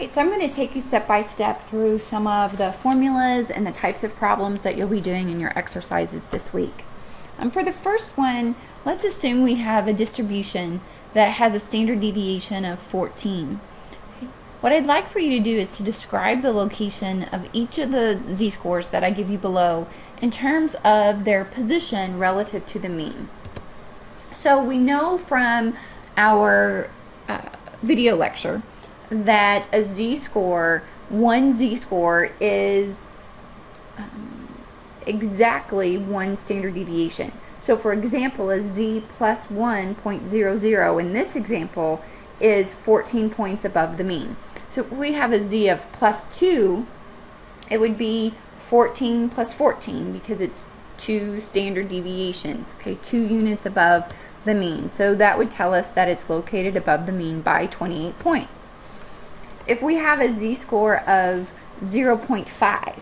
Alright, so I'm going to take you step by step through some of the formulas and the types of problems that you'll be doing in your exercises this week. Um, for the first one, let's assume we have a distribution that has a standard deviation of 14. What I'd like for you to do is to describe the location of each of the z-scores that I give you below in terms of their position relative to the mean. So we know from our uh, video lecture that a z-score, one z-score is um, exactly one standard deviation. So for example, a z plus 1.00 in this example is 14 points above the mean. So if we have a z of plus 2, it would be 14 plus 14 because it's two standard deviations, okay, two units above the mean. So that would tell us that it's located above the mean by 28 points. If we have a z-score of 0.5,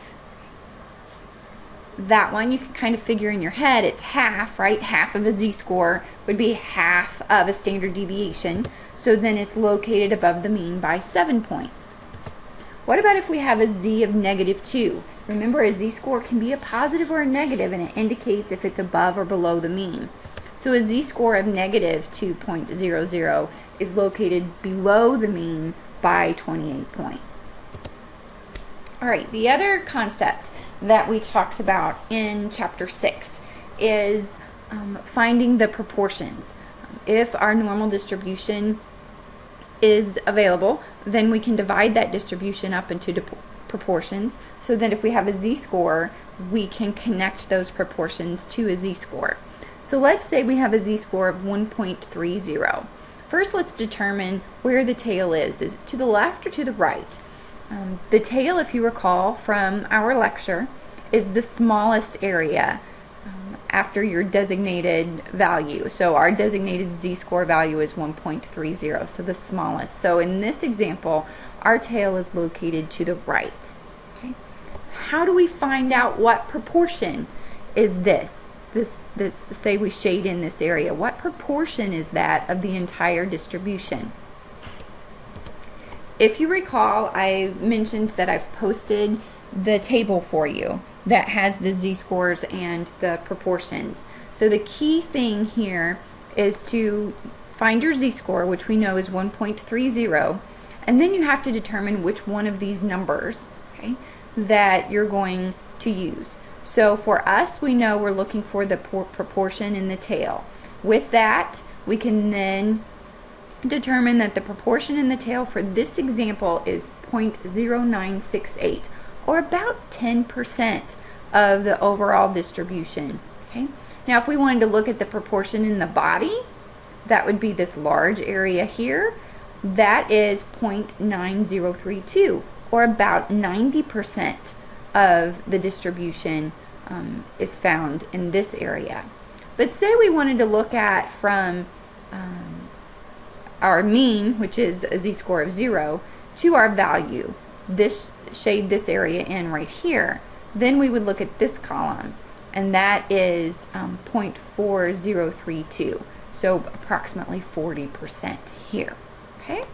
that one you can kind of figure in your head it's half, right? Half of a z-score would be half of a standard deviation. So then it's located above the mean by 7 points. What about if we have a z of negative 2? Remember, a z-score can be a positive or a negative, and it indicates if it's above or below the mean. So a z-score of negative 2.00 is located below the mean by 28 points. All right, the other concept that we talked about in chapter 6 is um, finding the proportions. If our normal distribution is available, then we can divide that distribution up into proportions so that if we have a z-score, we can connect those proportions to a z-score. So let's say we have a z-score of 1.30. First, let's determine where the tail is. Is it to the left or to the right? Um, the tail, if you recall from our lecture, is the smallest area um, after your designated value. So our designated z-score value is 1.30, so the smallest. So in this example, our tail is located to the right. Okay. How do we find out what proportion is this? This, this, say we shade in this area. What proportion is that of the entire distribution? If you recall, I mentioned that I've posted the table for you that has the z-scores and the proportions. So the key thing here is to find your z-score, which we know is 1.30, and then you have to determine which one of these numbers okay, that you're going to use. So for us, we know we're looking for the proportion in the tail. With that, we can then determine that the proportion in the tail for this example is 0.0968 or about 10% of the overall distribution. Okay. Now if we wanted to look at the proportion in the body, that would be this large area here. That is 0.9032 or about 90% of the distribution um, is found in this area. But say we wanted to look at from um, our mean, which is a z-score of 0, to our value. This shade this area in right here. Then we would look at this column, and that is um, 0.4032, so approximately 40% here. Okay?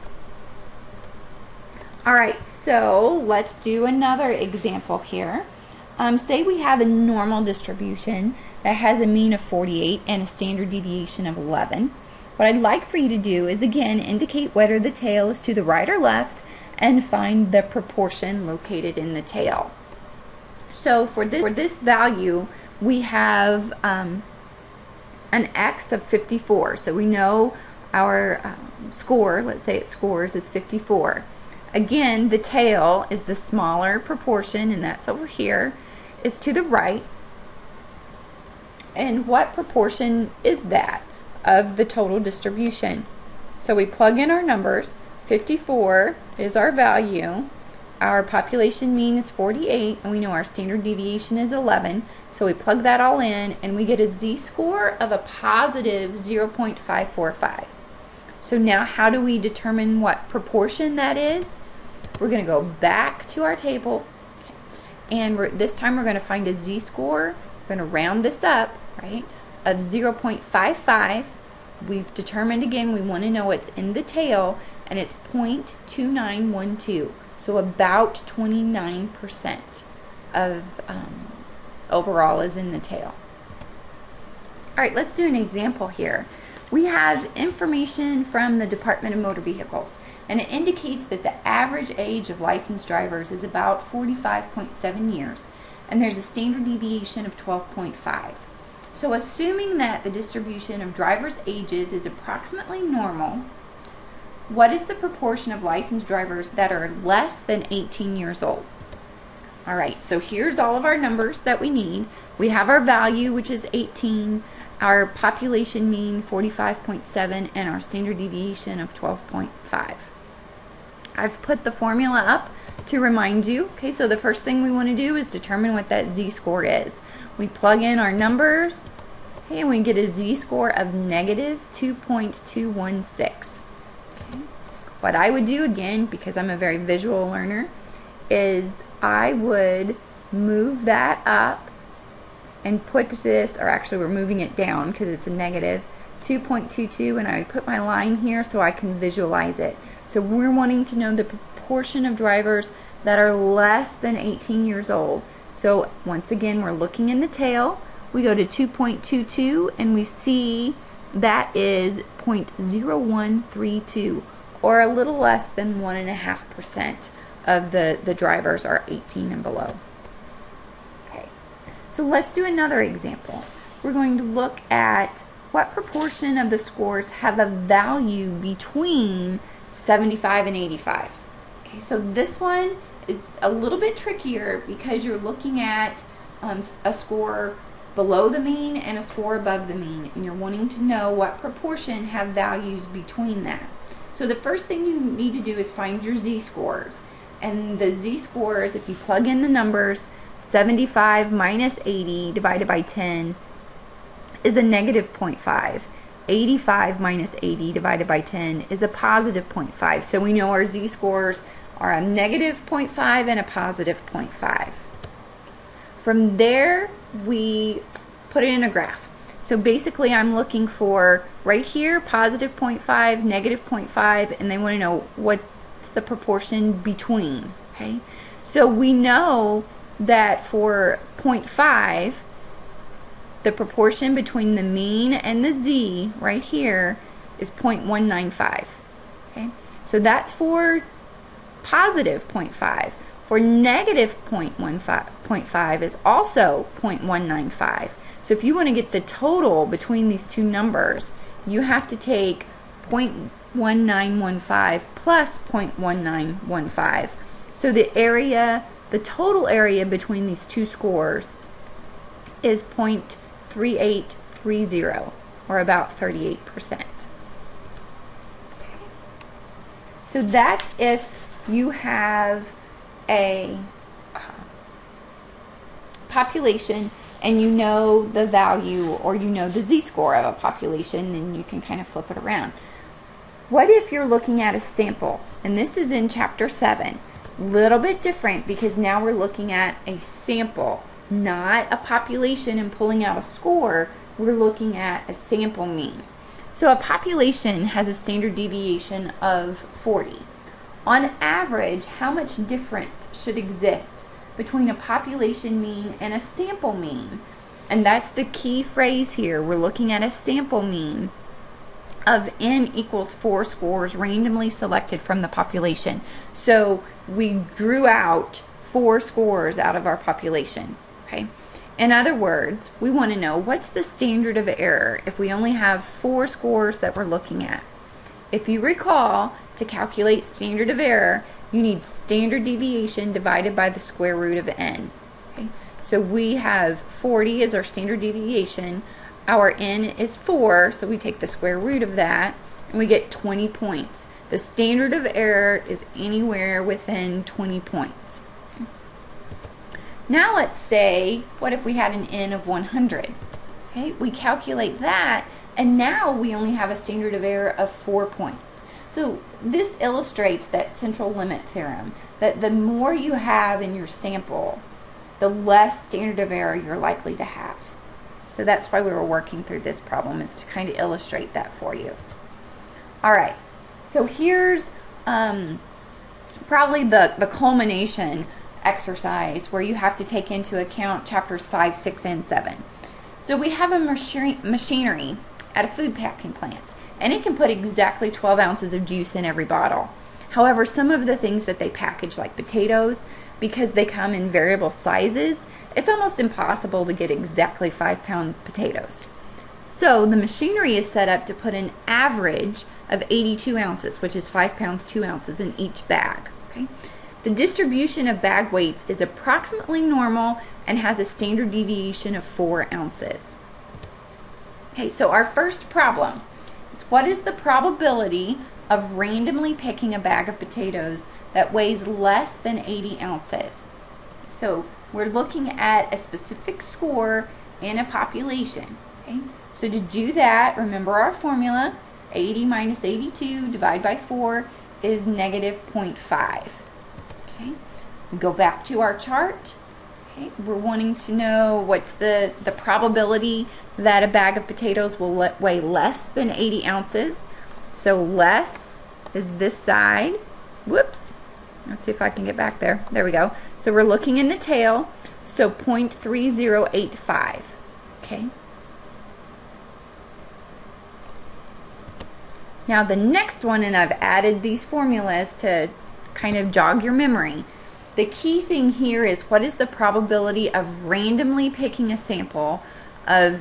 All right, so let's do another example here. Um, say we have a normal distribution that has a mean of 48 and a standard deviation of 11. What I'd like for you to do is again indicate whether the tail is to the right or left and find the proportion located in the tail. So for this, for this value, we have um, an x of 54. So we know our um, score, let's say it scores, is 54. Again, the tail is the smaller proportion, and that's over here, is to the right. And what proportion is that? of the total distribution. So we plug in our numbers. 54 is our value. Our population mean is 48, and we know our standard deviation is 11. So we plug that all in, and we get a z-score of a positive 0.545. So now how do we determine what proportion that is? We're going to go back to our table, and this time we're going to find a z-score. We're going to round this up, right, of 0.55 we've determined again we want to know what's in the tail and it's 0.2912. So about 29% of um, overall is in the tail. All right, let's do an example here. We have information from the Department of Motor Vehicles, and it indicates that the average age of licensed drivers is about 45.7 years, and there's a standard deviation of 12.5. So assuming that the distribution of drivers' ages is approximately normal, what is the proportion of licensed drivers that are less than 18 years old? All right, so here's all of our numbers that we need. We have our value, which is 18, our population mean 45.7, and our standard deviation of 12.5. I've put the formula up to remind you. Okay, so the first thing we want to do is determine what that z-score is. We plug in our numbers, okay, and we get a z-score of negative 2.216. Okay. What I would do again, because I'm a very visual learner, is I would move that up and put this, or actually we're moving it down because it's a negative, 2.22 and I put my line here so I can visualize it. So we're wanting to know the proportion of drivers that are less than 18 years old. So once again, we're looking in the tail. We go to 2.22 and we see that is 0.0132 or a little less than 1.5% of the, the drivers are 18 and below. Okay, so let's do another example. We're going to look at what proportion of the scores have a value between 75 and 85. Okay, so this one is a little bit trickier because you're looking at um, a score below the mean and a score above the mean, and you're wanting to know what proportion have values between that. So the first thing you need to do is find your z-scores. And the z-scores, if you plug in the numbers, 75 minus 80 divided by 10 is a negative 0.5. 85 minus 80 divided by 10 is a positive 0.5. So we know our z-scores are a negative 0.5 and a positive 0.5. From there, we put it in a graph. So basically, I'm looking for right here, positive 0.5, negative 0.5, and they want to know what's the proportion between, okay? So we know that for 0.5, the proportion between the mean and the z right here is 0.195. Okay, so that's for positive 0.5. For negative 0.15 is also 0.195. So if you want to get the total between these two numbers, you have to take 0.1915 plus 0.1915. So the area, the total area between these two scores is 0.3830 or about 38%. So that's if you have a uh, population and you know the value or you know the z-score of a population, then you can kind of flip it around. What if you're looking at a sample? And this is in chapter 7. Little bit different because now we're looking at a sample, not a population and pulling out a score. We're looking at a sample mean. So a population has a standard deviation of 40. On average, how much difference should exist between a population mean and a sample mean? And that's the key phrase here. We're looking at a sample mean of n equals four scores randomly selected from the population. So we drew out four scores out of our population. Okay. In other words, we want to know what's the standard of error if we only have four scores that we're looking at. If you recall, to calculate standard of error, you need standard deviation divided by the square root of n. Okay? So we have 40 as our standard deviation. Our n is 4, so we take the square root of that, and we get 20 points. The standard of error is anywhere within 20 points. Now let's say, what if we had an n of 100? Okay, we calculate that, and now we only have a standard of error of 4 points. So this illustrates that central limit theorem, that the more you have in your sample, the less standard of error you're likely to have. So that's why we were working through this problem, is to kind of illustrate that for you. All right, So here's um, probably the, the culmination exercise where you have to take into account chapters 5, 6, and 7. So we have a machinery at a food packing plant, and it can put exactly 12 ounces of juice in every bottle. However, some of the things that they package, like potatoes, because they come in variable sizes, it's almost impossible to get exactly five pound potatoes. So the machinery is set up to put an average of 82 ounces, which is 5 pounds 2 ounces in each bag. Okay? The distribution of bag weights is approximately normal and has a standard deviation of 4 ounces. Okay, so our first problem is what is the probability of randomly picking a bag of potatoes that weighs less than 80 ounces? So we're looking at a specific score in a population. Okay? So to do that, remember our formula, 80 minus 82 divided by 4 is negative 0.5. Okay, we go back to our chart. Okay, we're wanting to know what's the, the probability that a bag of potatoes will weigh less than 80 ounces. So less is this side. Whoops. Let's see if I can get back there. There we go. So we're looking in the tail. So 0.3085. Okay. Now the next one, and I've added these formulas to kind of jog your memory. The key thing here is what is the probability of randomly picking a sample of,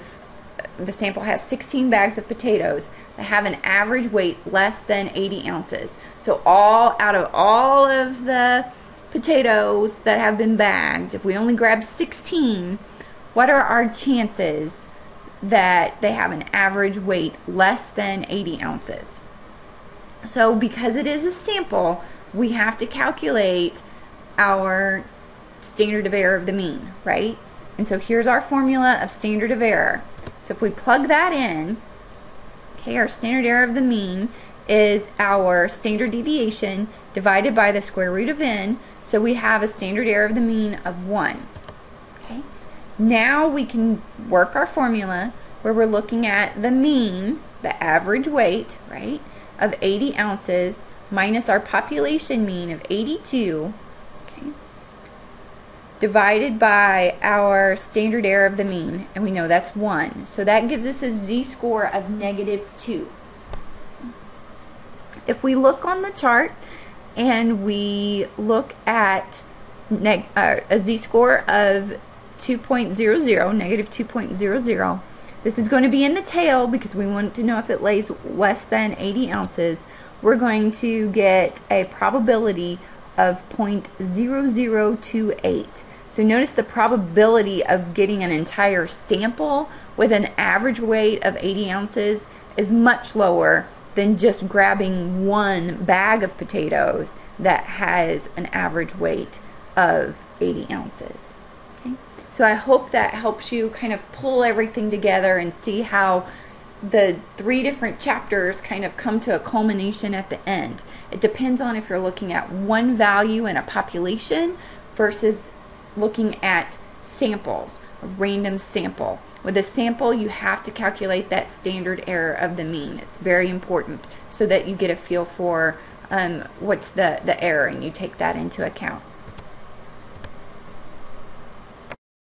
the sample has 16 bags of potatoes that have an average weight less than 80 ounces. So all out of all of the potatoes that have been bagged, if we only grab 16, what are our chances that they have an average weight less than 80 ounces? So because it is a sample, we have to calculate our standard of error of the mean, right? And so here's our formula of standard of error. So if we plug that in, okay, our standard error of the mean is our standard deviation divided by the square root of n. So we have a standard error of the mean of 1. Okay. Now we can work our formula where we're looking at the mean, the average weight, right? of 80 ounces minus our population mean of 82 okay, divided by our standard error of the mean, and we know that's 1. So that gives us a z-score of negative 2. If we look on the chart and we look at uh, a z-score of 2.00, negative 2.00, this is going to be in the tail because we want to know if it lays less than 80 ounces. We're going to get a probability of 0.0028. So notice the probability of getting an entire sample with an average weight of 80 ounces is much lower than just grabbing one bag of potatoes that has an average weight of 80 ounces. Okay? So I hope that helps you kind of pull everything together and see how the three different chapters kind of come to a culmination at the end. It depends on if you're looking at one value in a population versus looking at samples, a random sample. With a sample, you have to calculate that standard error of the mean. It's very important so that you get a feel for um, what's the, the error and you take that into account.